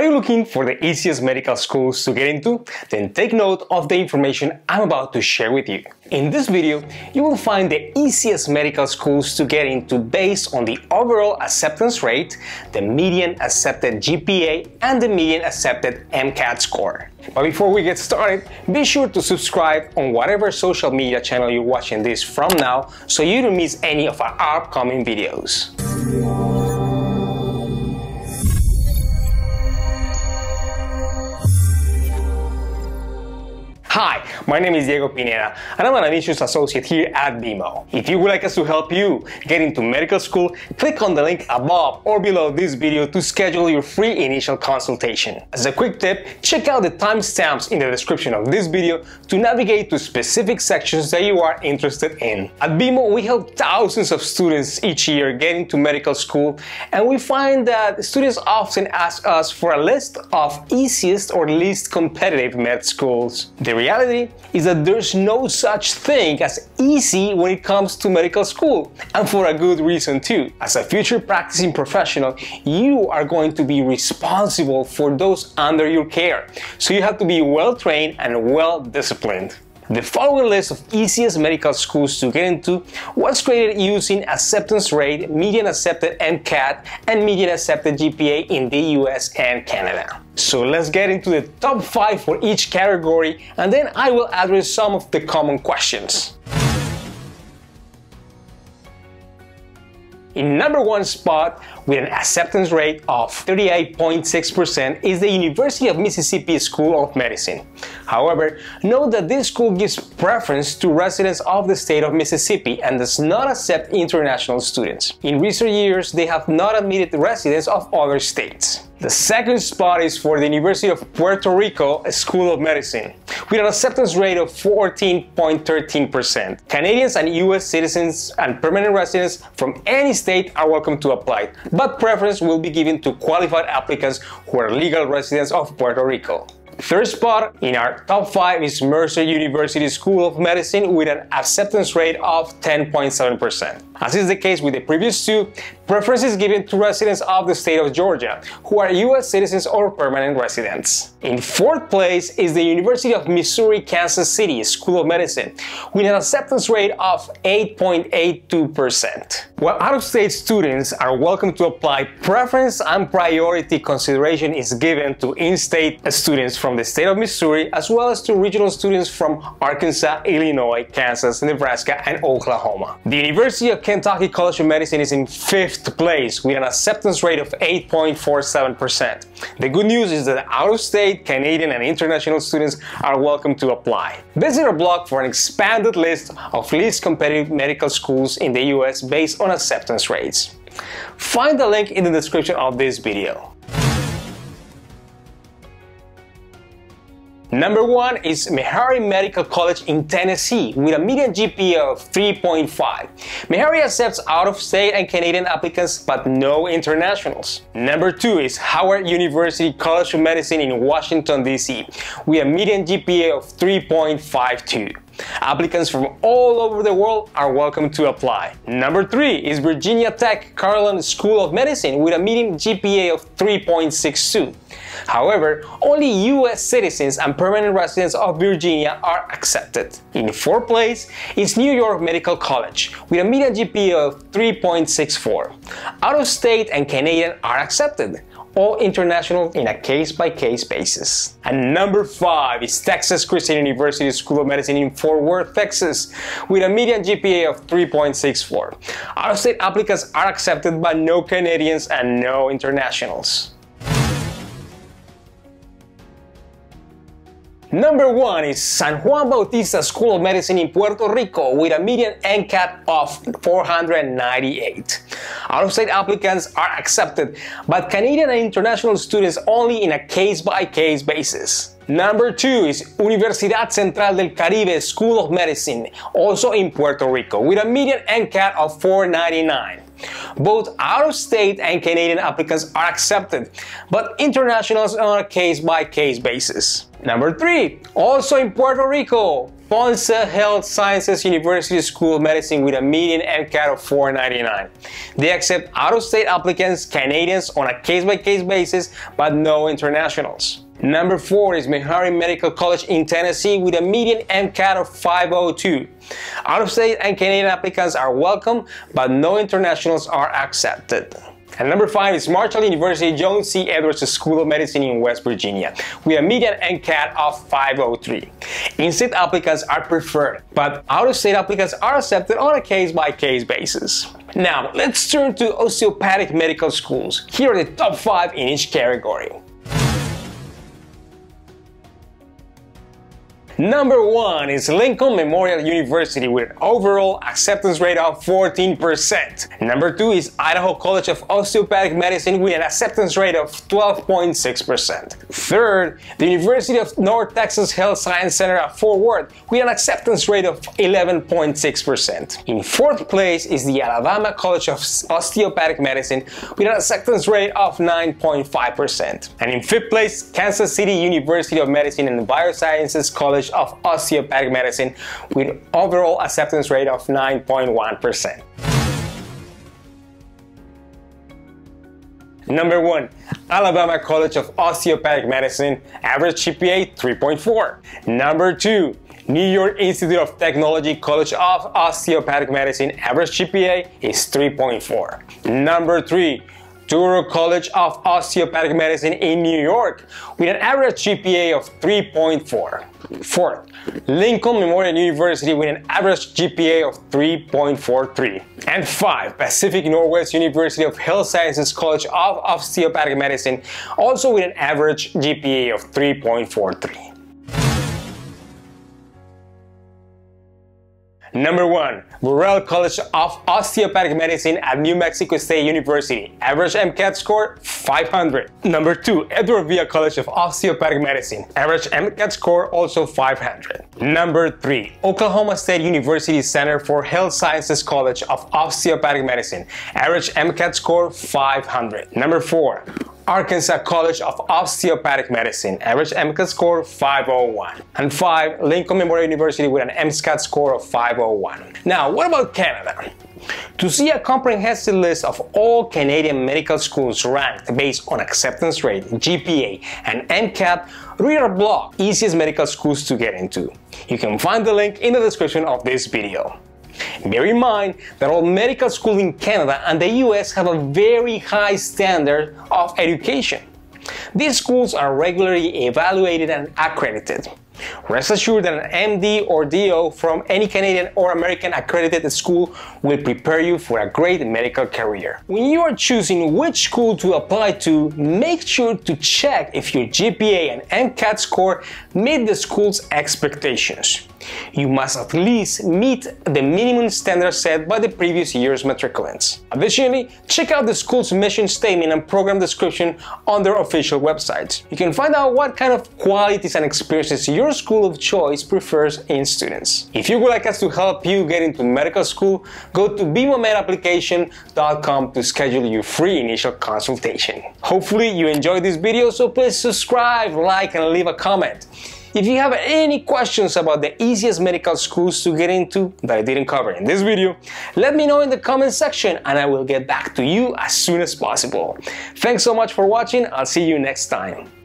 Are you looking for the easiest medical schools to get into? Then take note of the information I'm about to share with you. In this video, you will find the easiest medical schools to get into based on the overall acceptance rate, the median accepted GPA, and the median accepted MCAT score. But before we get started, be sure to subscribe on whatever social media channel you're watching this from now so you don't miss any of our upcoming videos. Hi, my name is Diego Pineda and I'm an admissions associate here at BeMo. If you would like us to help you get into medical school, click on the link above or below this video to schedule your free initial consultation. As a quick tip, check out the timestamps in the description of this video to navigate to specific sections that you are interested in. At BeMo, we help thousands of students each year get into medical school and we find that students often ask us for a list of easiest or least competitive med schools. The reality is that there's no such thing as easy when it comes to medical school, and for a good reason too. As a future practicing professional, you are going to be responsible for those under your care, so you have to be well trained and well disciplined. The following list of easiest medical schools to get into was created using acceptance rate, median accepted MCAT, and median accepted GPA in the US and Canada. So let's get into the top 5 for each category and then I will address some of the common questions. In number one spot, with an acceptance rate of 38.6%, is the University of Mississippi School of Medicine. However, note that this school gives preference to residents of the state of Mississippi and does not accept international students. In recent years, they have not admitted residents of other states. The second spot is for the University of Puerto Rico School of Medicine, with an acceptance rate of 14.13%. Canadians and US citizens and permanent residents from any state are welcome to apply, but preference will be given to qualified applicants who are legal residents of Puerto Rico. Third spot in our top 5 is Mercer University School of Medicine with an acceptance rate of 10.7%. As is the case with the previous two, preference is given to residents of the state of Georgia, who are US citizens or permanent residents. In fourth place is the University of Missouri Kansas City School of Medicine, with an acceptance rate of 8.82%. While out-of-state students are welcome to apply, preference and priority consideration is given to in-state students from the state of Missouri, as well as to regional students from Arkansas, Illinois, Kansas, Nebraska, and Oklahoma. The University of Kentucky College of Medicine is in fifth place with an acceptance rate of 8.47%. The good news is that out-of-state, Canadian, and international students are welcome to apply. Visit our blog for an expanded list of least competitive medical schools in the US based on acceptance rates. Find the link in the description of this video. Number one is Meharry Medical College in Tennessee with a median GPA of 3.5. Meharry accepts out-of-state and Canadian applicants but no internationals. Number two is Howard University College of Medicine in Washington, D.C. with a median GPA of 3.52. Applicants from all over the world are welcome to apply. Number 3 is Virginia Tech Carilion School of Medicine with a median GPA of 3.62. However, only US citizens and permanent residents of Virginia are accepted. In fourth place is New York Medical College with a median GPA of 3.64. Out-of-state and Canadian are accepted all international in a case-by-case -case basis. And number 5 is Texas Christian University School of Medicine in Fort Worth, Texas, with a median GPA of 3.64. Out-of-state applicants are accepted but no Canadians and no internationals. Number one is San Juan Bautista School of Medicine in Puerto Rico with a median MCAT of 498. Out-of-state applicants are accepted, but Canadian and international students only in a case-by-case -case basis. Number two is Universidad Central del Caribe School of Medicine, also in Puerto Rico, with a median MCAT of 499. Both out-of-state and Canadian applicants are accepted, but internationals on a case-by-case -case basis. Number 3. Also in Puerto Rico, Ponce Health Sciences University School of Medicine with a median MCAT of 499. They accept out-of-state applicants, Canadians on a case-by-case basis, but no internationals. Number 4 is Meharry Medical College in Tennessee with a median MCAT of 502. Out-of-state and Canadian applicants are welcome, but no internationals are accepted. And number five is Marshall University John C. Edwards School of Medicine in West Virginia with a median MCAT of 503. In-state applicants are preferred, but out-of-state applicants are accepted on a case-by-case -case basis. Now, let's turn to osteopathic medical schools. Here are the top five in each category. Number one is Lincoln Memorial University with an overall acceptance rate of 14%. Number two is Idaho College of Osteopathic Medicine with an acceptance rate of 12.6%. Third, the University of North Texas Health Science Center at Fort Worth with an acceptance rate of 11.6%. In fourth place is the Alabama College of Osteopathic Medicine with an acceptance rate of 9.5%. And in fifth place, Kansas City University of Medicine and Biosciences College of Osteopathic Medicine with overall acceptance rate of 9.1%. Number 1. Alabama College of Osteopathic Medicine, average GPA 3.4. Number 2. New York Institute of Technology College of Osteopathic Medicine, average GPA is 3.4. Number 3. Touro College of Osteopathic Medicine in New York with an average GPA of 3.4. Fourth, Lincoln Memorial University with an average GPA of 3.43. And five, Pacific Northwest University of Health Sciences College of Osteopathic Medicine, also with an average GPA of 3.43. Number one, Burrell College of Osteopathic Medicine at New Mexico State University. Average MCAT score 500. Number two, Edward Via College of Osteopathic Medicine. Average MCAT score also 500. Number three, Oklahoma State University Center for Health Sciences College of Osteopathic Medicine. Average MCAT score 500. Number four, Arkansas College of Osteopathic Medicine, average MCAT score 501. And 5. Lincoln Memorial University with an MCAT score of 501. Now, what about Canada? To see a comprehensive list of all Canadian medical schools ranked based on acceptance rate, GPA, and MCAT, read our blog, Easiest Medical Schools to Get Into. You can find the link in the description of this video. Bear in mind that all medical schools in Canada and the US have a very high standard of education. These schools are regularly evaluated and accredited. Rest assured that an MD or DO from any Canadian or American accredited school will prepare you for a great medical career. When you are choosing which school to apply to, make sure to check if your GPA and MCAT score meet the school's expectations you must at least meet the minimum standards set by the previous year's matriculants. Additionally, check out the school's mission statement and program description on their official website. You can find out what kind of qualities and experiences your school of choice prefers in students. If you would like us to help you get into medical school, go to bemomedapplication.com to schedule your free initial consultation. Hopefully you enjoyed this video, so please subscribe, like, and leave a comment. If you have any questions about the easiest medical schools to get into that I didn't cover in this video, let me know in the comment section and I will get back to you as soon as possible. Thanks so much for watching, I'll see you next time.